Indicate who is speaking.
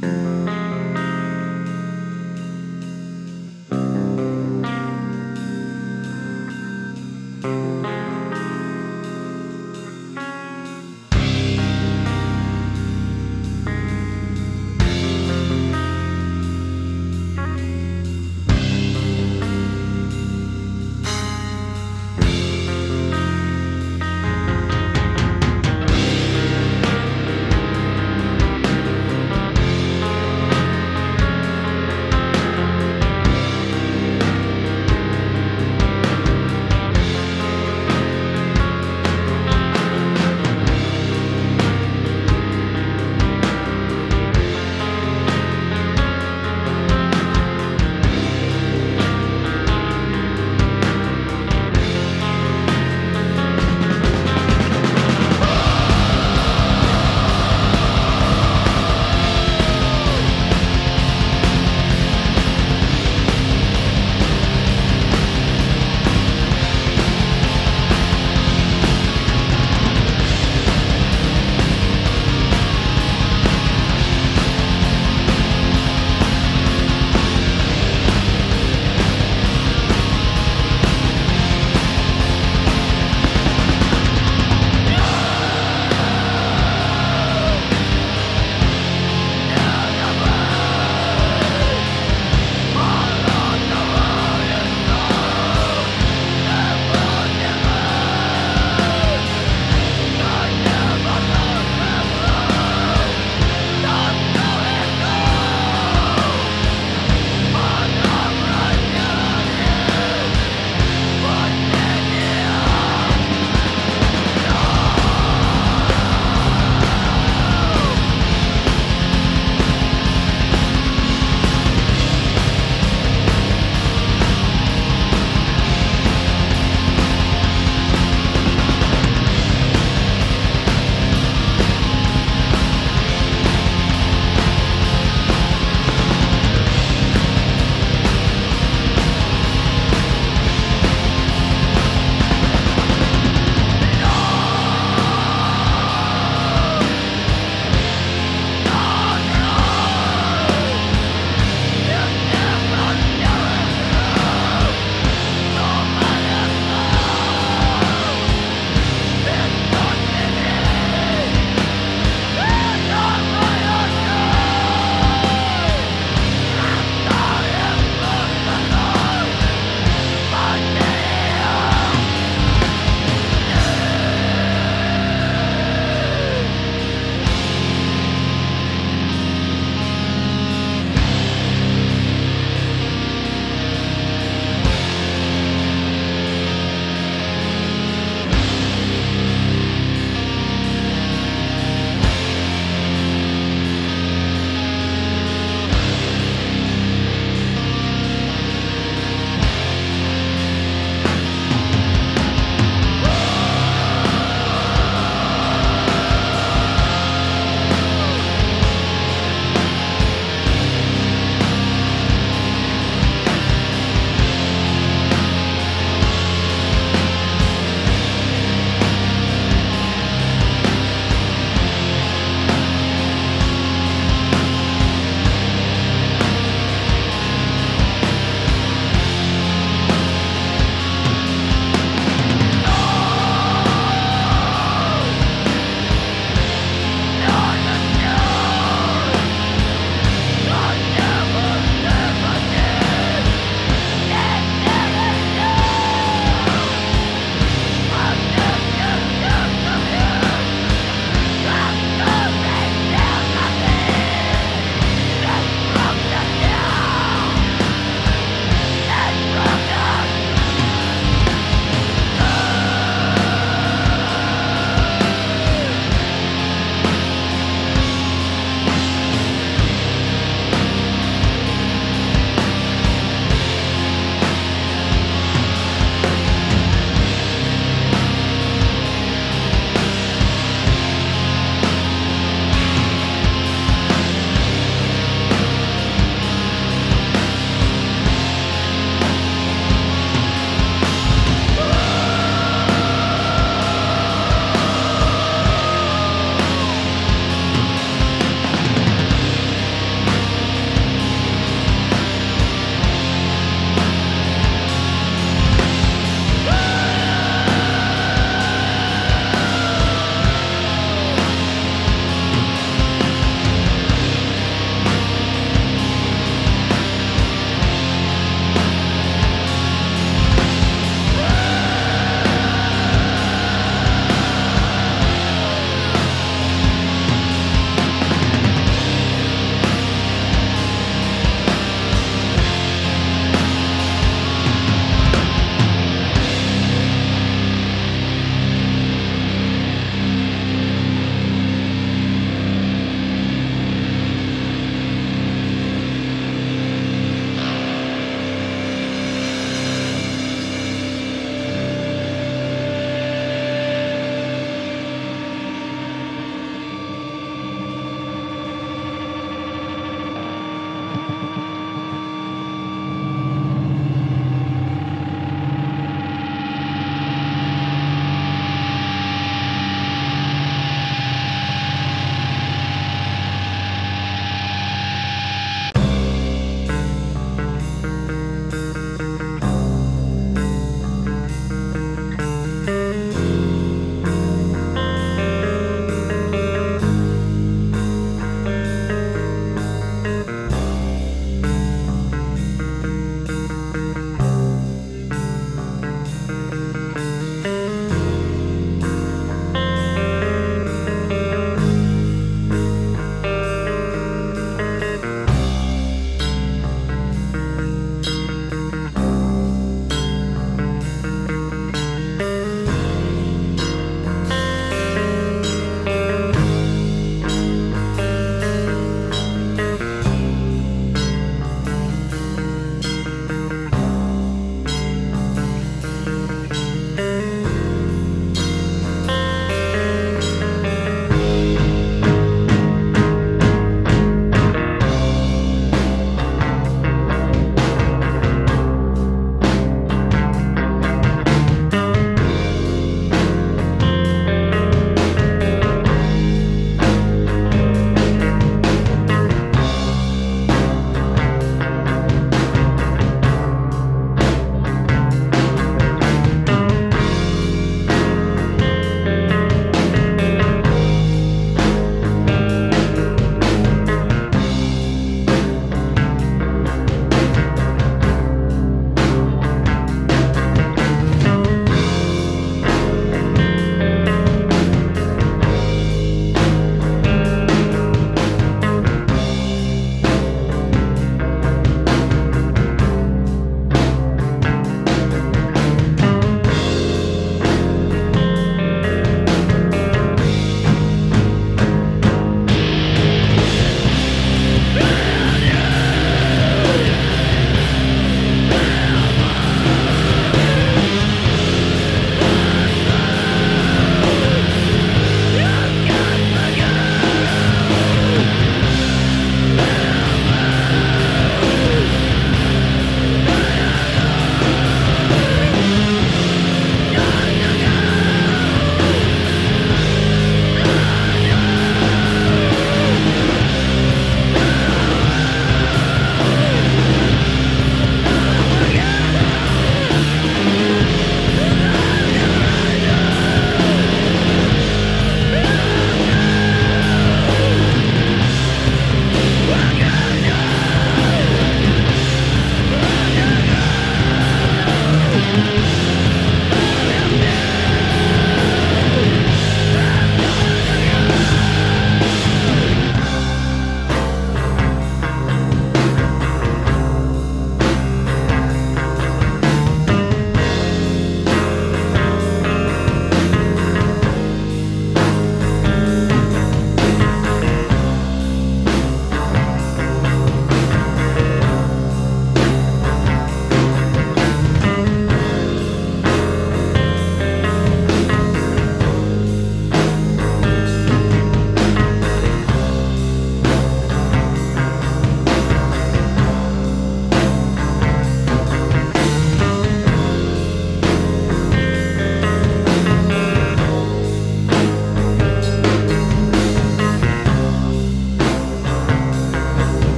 Speaker 1: Bye.